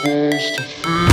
supposed to feel.